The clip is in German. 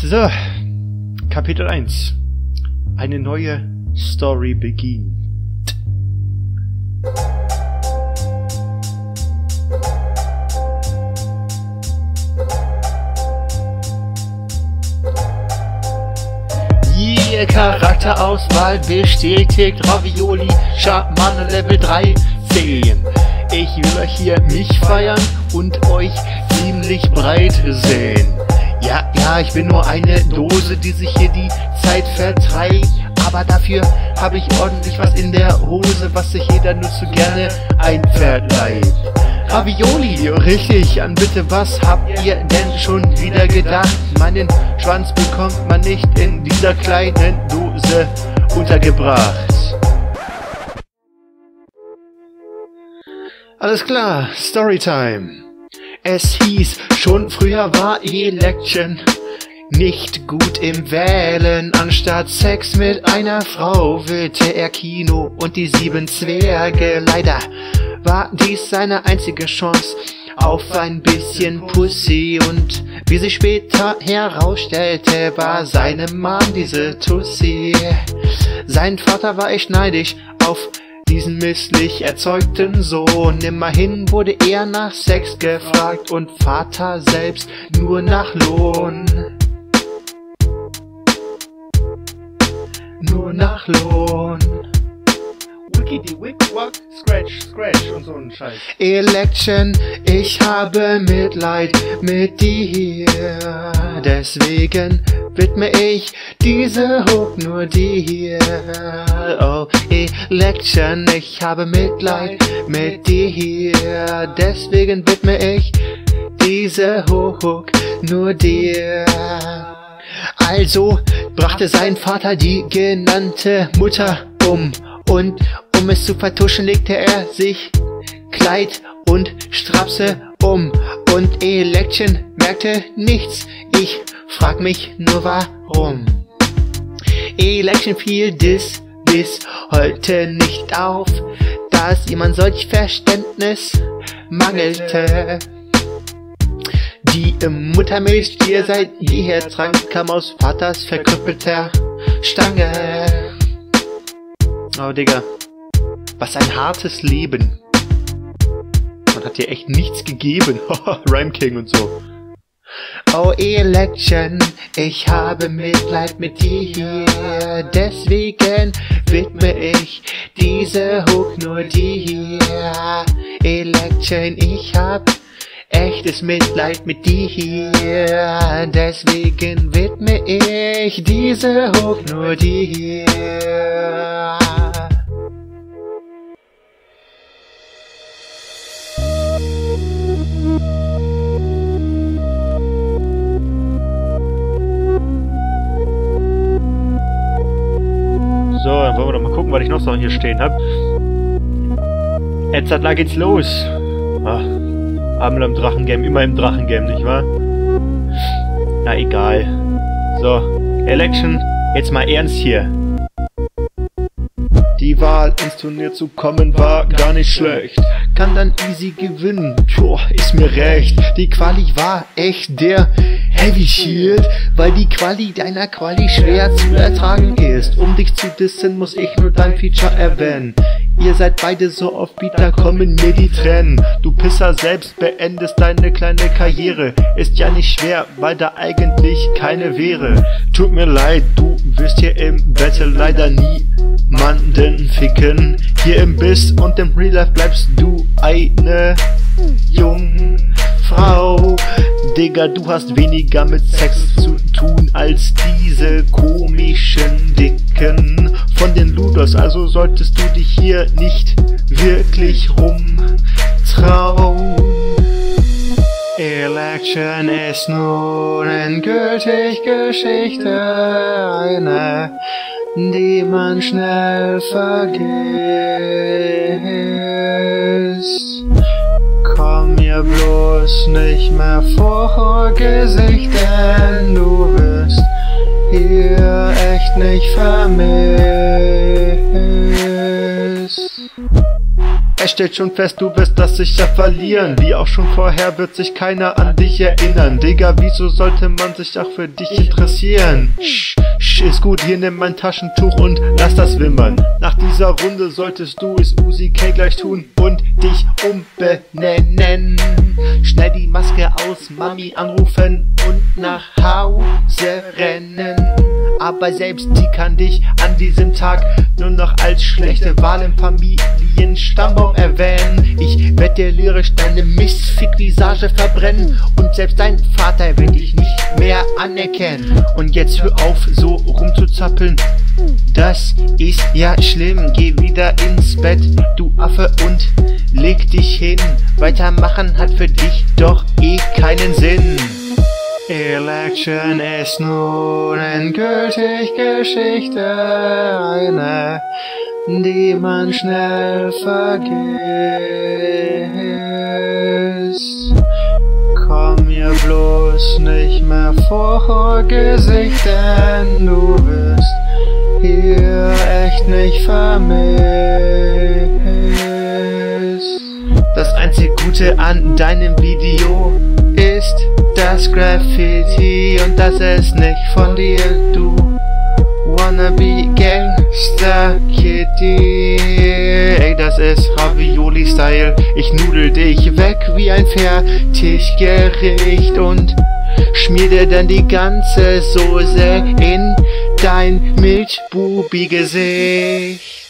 So, Kapitel 1. Eine neue Story beginnt. Yeah, Charakterauswahl bestätigt Ravioli, Schamane Level 3, 10. Ich will euch hier mich feiern und euch ziemlich breit sehen. Ja, ja, ich bin nur eine Dose, die sich hier die Zeit vertreibt. Aber dafür habe ich ordentlich was in der Hose, was sich jeder nur zu gerne einverleibt. Ravioli, richtig, an bitte was habt ihr denn schon wieder gedacht? Meinen Schwanz bekommt man nicht in dieser kleinen Dose untergebracht. Alles klar, Storytime. Es hieß, schon früher war Election nicht gut im Wählen. Anstatt Sex mit einer Frau wählte er Kino und die sieben Zwerge. Leider war dies seine einzige Chance auf ein bisschen Pussy und wie sich später herausstellte, war seine Mom diese Tussi. Sein Vater war echt neidisch auf diesen misslich erzeugten Sohn. Immerhin wurde er nach Sex gefragt und Vater selbst nur nach Lohn. Nur nach Lohn. Wickedy Wick Wack, Scratch, Scratch und so ein Scheiß. Election, ich habe Mitleid mit dir. Deswegen widme ich diese Hook nur dir. Oh, Election, ich habe Mitleid mit dir. Deswegen widme ich diese Hook nur dir. Also brachte sein Vater die genannte Mutter um und um es zu vertuschen legte er sich Kleid und Strapse um und Election merkte nichts. Ich frag mich nur warum. Election fiel dis bis heute nicht auf, dass jemand solch Verständnis mangelte. Die Muttermilch, die er seit jeher trank, kam aus Vaters verkrüppelter Stange. Oh, Digga. Was ein hartes Leben. Man hat dir echt nichts gegeben. Rhyme King und so. Oh Election, ich habe Mitleid mit dir, deswegen widme ich diese Hook nur dir. Election, ich hab echtes Mitleid mit dir, deswegen widme ich diese Hook nur dir. Gucken, was ich noch so hier stehen habe. Jetzt da geht's los. Ach, einmal im Drachengame, immer im Drachengame, nicht wahr? Na egal. So, Election, jetzt mal ernst hier. Die Wahl ins Turnier zu kommen war gar nicht schlecht. Kann dann easy gewinnen, Tja, ist mir recht. Die Quali war echt der Heavy Shield, weil die Quali deiner Quali schwer zu ertragen ist. Um dich zu dissen, muss ich nur dein Feature erwähnen. Ihr seid beide so auf Bieter, kommen mir die Tränen. Du Pisser selbst beendest deine kleine Karriere. Ist ja nicht schwer, weil da eigentlich keine wäre. Tut mir leid, du wirst hier im Battle leider niemanden ficken. Hier im Biss und im Real Life bleibst du eine Jungfrau. Digga, du hast weniger mit Sex zu tun als diese komischen Dicken von den Luders. Also solltest du dich hier nicht wirklich rumtrauen. Election ist nun endgültig Geschichte, eine, die man schnell vergisst. Komm mir bloß nicht mehr vor Gesicht, denn du wirst hier echt nicht vermisst. Er stellt schon fest, du wirst das sicher verlieren. Wie auch schon vorher wird sich keiner an dich erinnern. Digga, wieso sollte man sich auch für dich interessieren? Sch, ist gut, hier nimm mein Taschentuch und lass das wimmern. Nach dieser Runde solltest du es Uzi K gleich tun und dich umbenennen. Schnell die Maske aus, Mami anrufen und nach Hause rennen. Aber selbst die kann dich an diesem Tag nur noch als schlechte Wahl im Familienstammbaum erwähnen. Ich werd dir lyrisch deine Mistfick-Visage verbrennen und selbst dein Vater wird dich nicht mehr anerkennen. Und jetzt hör auf, so rumzuzappeln. Das ist ja schlimm, geh wieder ins Bett, du Affe, und leg dich hin. Weitermachen hat für dich doch eh keinen Sinn. Election ist nun endgültig Geschichte, eine, die man schnell vergisst. Komm mir bloß nicht mehr vor Gesicht, denn du wirst hier echt nicht vermisst. Das einzige Gute an deinem Video ist das Graffiti und das ist nicht von dir, du wannabe Gangster Kitty. Ey, das ist Ravioli-Style. Ich nudel dich weg wie ein Fertiggericht und schmier dir dann die ganze Soße in dein Milchbubi-Gesicht.